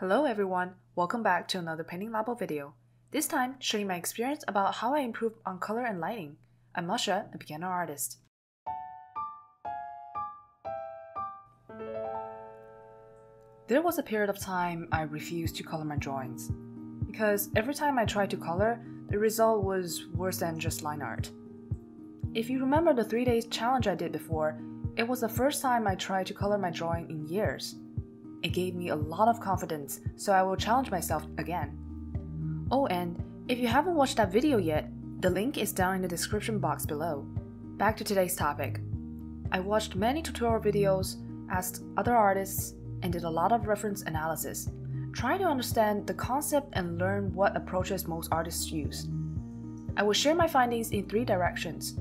Hello everyone, welcome back to another Painting Labo video. This time, showing my experience about how I improved on color and lighting. I'm Asya, a beginner artist. There was a period of time I refused to color my drawings, because every time I tried to color, the result was worse than just line art. If you remember the 3 days challenge I did before, it was the first time I tried to color my drawing in years. It gave me a lot of confidence, so I will challenge myself again. Oh, and if you haven't watched that video yet, the link is down in the description box below. Back to today's topic. I watched many tutorial videos, asked other artists, and did a lot of reference analysis, trying to understand the concept and learn what approaches most artists use. I will share my findings in three directions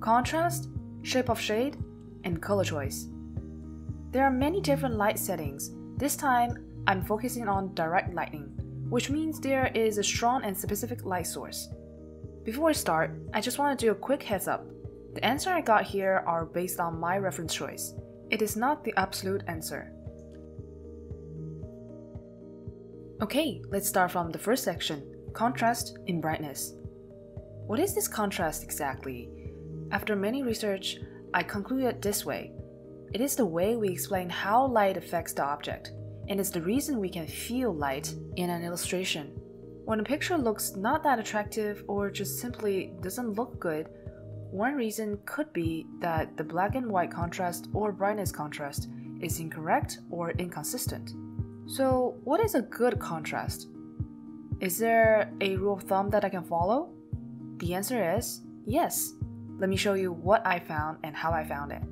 contrast, shape of shade, and color choice. There are many different light settings. This time, I'm focusing on direct lighting, which means there is a strong and specific light source. Before I start, I just want to do a quick heads up. The answer I got here are based on my reference choice. It is not the absolute answer. Okay, let's start from the first section, contrast in brightness. What is this contrast exactly? After many research, I concluded this way. It is the way we explain how light affects the object, and it's the reason we can feel light in an illustration. When a picture looks not that attractive or just simply doesn't look good, one reason could be that the black and white contrast or brightness contrast is incorrect or inconsistent. So, what is a good contrast? Is there a rule of thumb that I can follow? The answer is yes. Let me show you what I found and how I found it.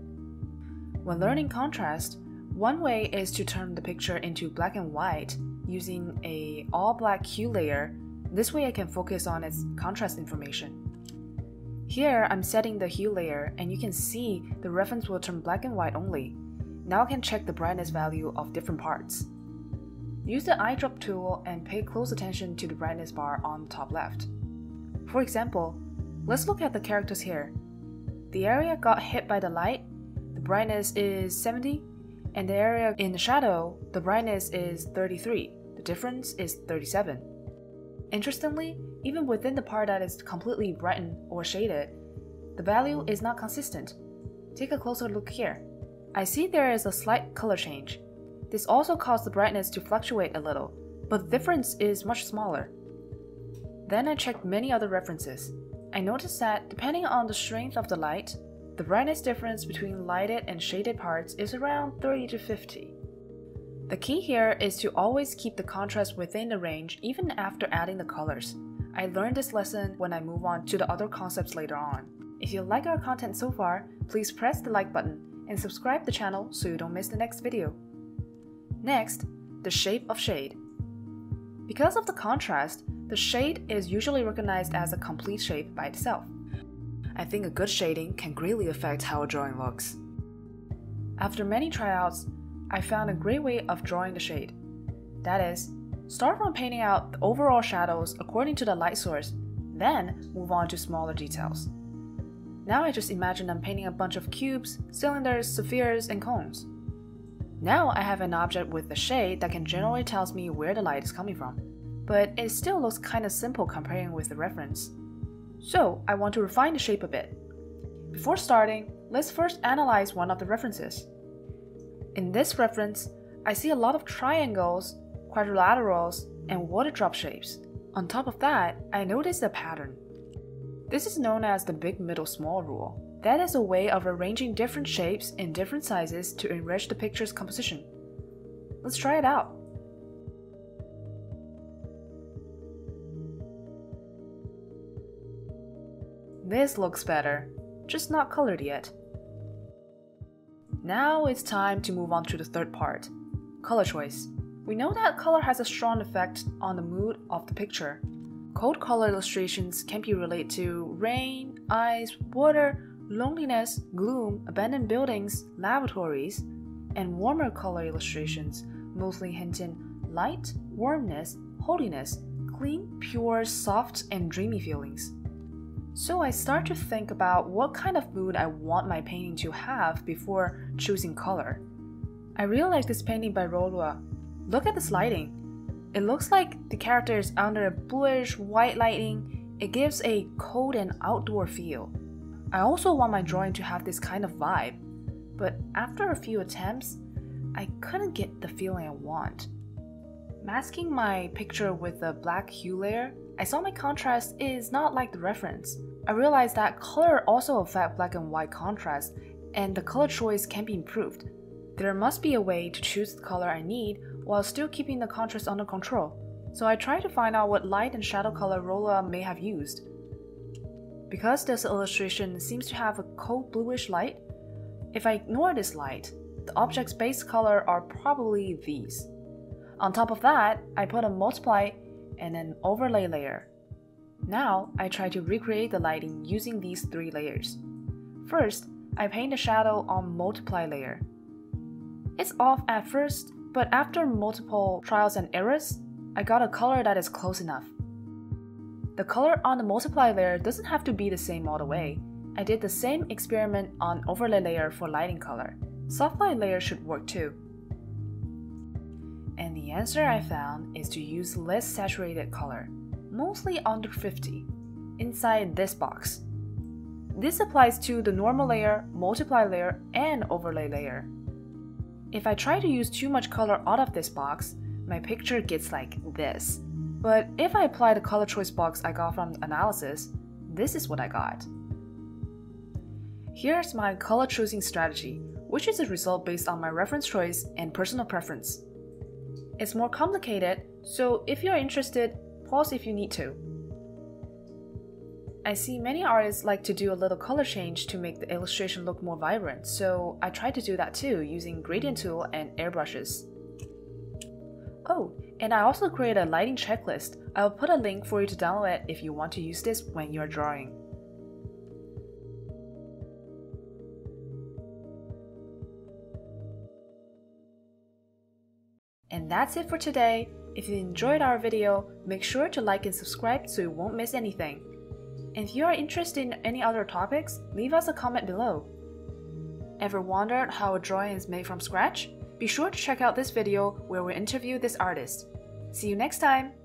When learning contrast, one way is to turn the picture into black and white using a all black hue layer. This way I can focus on its contrast information. Here I'm setting the hue layer and you can see the reference will turn black and white only. Now I can check the brightness value of different parts. Use the eyedrop tool and pay close attention to the brightness bar on the top left. For example, let's look at the characters here. The area got hit by the light, brightness is 70, and the area in the shadow, the brightness is 33. The difference is 37. Interestingly, even within the part that is completely brightened or shaded, the value is not consistent. Take a closer look here. I see there is a slight color change. This also caused the brightness to fluctuate a little, but the difference is much smaller. Then I checked many other references. I noticed that depending on the strength of the light, the brightness difference between lighted and shaded parts is around 30 to 50. The key here is to always keep the contrast within the range even after adding the colors. I learned this lesson when I move on to the other concepts later on. If you like our content so far, please press the like button and subscribe the channel so you don't miss the next video. Next, the shape of shade. Because of the contrast, the shade is usually recognized as a complete shape by itself. I think a good shading can greatly affect how a drawing looks. After many tryouts, I found a great way of drawing the shade. That is, start from painting out the overall shadows according to the light source, then move on to smaller details. Now I just imagine I'm painting a bunch of cubes, cylinders, spheres, and cones. Now I have an object with a shade that can generally tells me where the light is coming from, but it still looks kinda simple comparing with the reference. So I want to refine the shape a bit. Before starting, let's first analyze one of the references. In this reference, I see a lot of triangles, quadrilaterals, and water drop shapes. On top of that, I notice a pattern. This is known as the big middle small rule. That is a way of arranging different shapes in different sizes to enrich the picture's composition. Let's try it out. This looks better, just not colored yet. Now it's time to move on to the third part, color choice. We know that color has a strong effect on the mood of the picture. Cold color illustrations can be related to rain, ice, water, loneliness, gloom, abandoned buildings, lavatories, and warmer color illustrations, mostly hinting light, warmness, holiness, clean, pure, soft, and dreamy feelings. So I start to think about what kind of mood I want my painting to have before choosing color. I really like this painting by Rolua. Look at this lighting. It looks like the character is under a bluish white lighting. It gives a cold and outdoor feel. I also want my drawing to have this kind of vibe, but after a few attempts, I couldn't get the feeling I want. Masking my picture with a black hue layer, I saw my contrast is not like the reference. I realized that color also affect black and white contrast, and the color choice can be improved. There must be a way to choose the color I need while still keeping the contrast under control. So I tried to find out what light and shadow color Rolua may have used. Because this illustration seems to have a cold bluish light, if I ignore this light, the object's base color are probably these. On top of that, I put a multiply and an overlay layer. Now, I try to recreate the lighting using these three layers. First, I paint the shadow on multiply layer. It's off at first, but after multiple trials and errors, I got a color that is close enough. The color on the multiply layer doesn't have to be the same all the way. I did the same experiment on overlay layer for lighting color. Soft light layer should work too. And the answer I found is to use less saturated color, mostly under 50, inside this box. This applies to the normal layer, multiply layer, and overlay layer. If I try to use too much color out of this box, my picture gets like this. But if I apply the color choice box I got from analysis, this is what I got. Here's my color choosing strategy, which is a result based on my reference choice and personal preference. It's more complicated, so if you're interested, pause if you need to. I see many artists like to do a little color change to make the illustration look more vibrant, so I try to do that too using gradient tool and airbrushes. Oh, and I also created a lighting checklist. I'll put a link for you to download it if you want to use this when you're drawing. And that's it for today. If you enjoyed our video, make sure to like and subscribe so you won't miss anything. And if you are interested in any other topics, leave us a comment below. Ever wondered how a drawing is made from scratch? Be sure to check out this video where we interview this artist. See you next time!